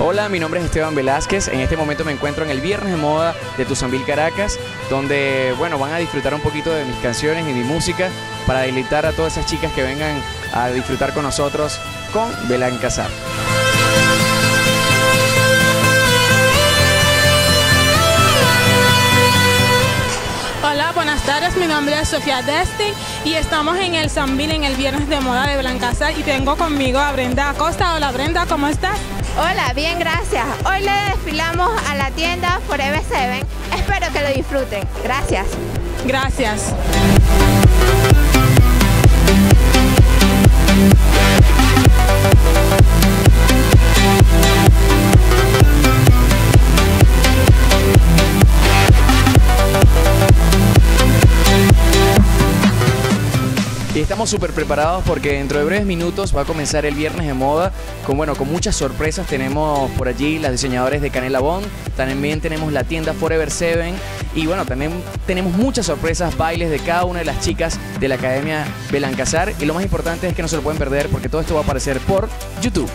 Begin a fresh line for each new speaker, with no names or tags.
Hola, mi nombre es Esteban Velázquez. En este momento me encuentro en el Viernes de Moda de Tuzambil, Caracas, donde, bueno, van a disfrutar un poquito de mis canciones y mi música para deleitar a todas esas chicas que vengan a disfrutar con nosotros con Belán Casar.
Hola, buenas tardes. Mi nombre es Sofía Destin y estamos en el Sambil en el Viernes de Moda de Blancasar y tengo conmigo a Brenda Acosta. Hola Brenda, ¿cómo estás?
Hola, bien, gracias. Hoy le desfilamos a la tienda Forever Seven. Espero que lo disfruten. Gracias.
Gracias.
Y estamos súper preparados porque dentro de breves minutos va a comenzar el viernes de moda con bueno con muchas sorpresas. Tenemos por allí las diseñadores de Canela Bond, también tenemos la tienda Forever Seven y bueno también tenemos muchas sorpresas, bailes de cada una de las chicas de la Academia Belancazar y lo más importante es que no se lo pueden perder porque todo esto va a aparecer por YouTube.